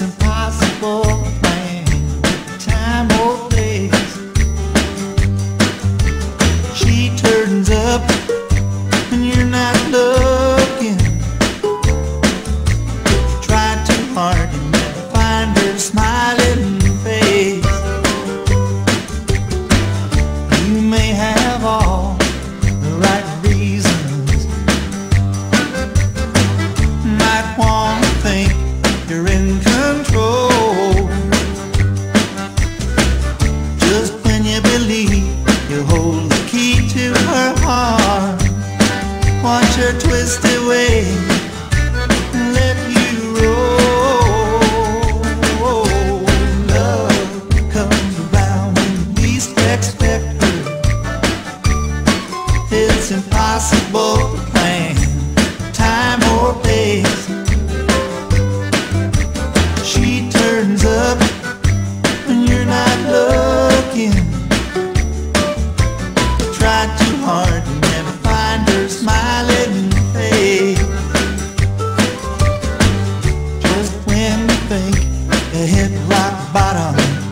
It's impossible. Time or place. She turns up you're not looking. Try too hard and find her smiling face. You may have. again. Tried too hard to never find her smiling face. Just when you think you hit rock bottom.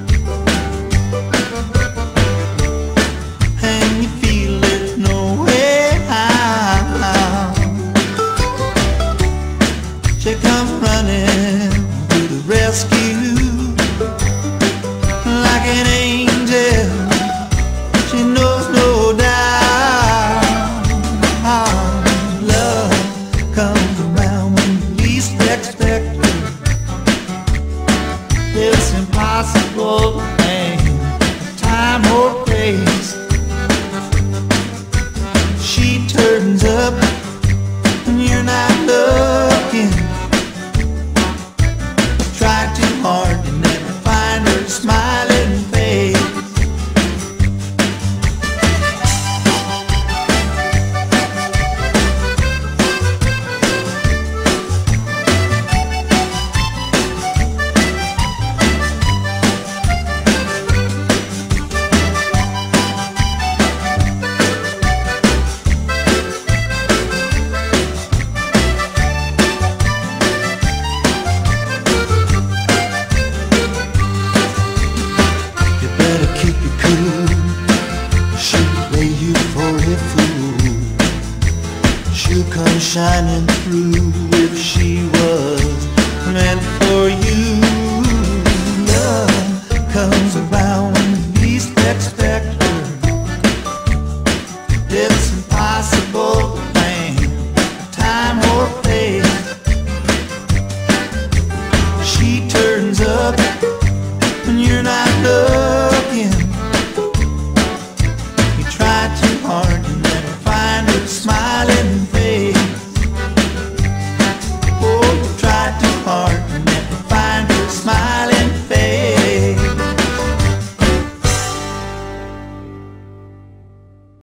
it's impossible. thing, time or place. shining through if she was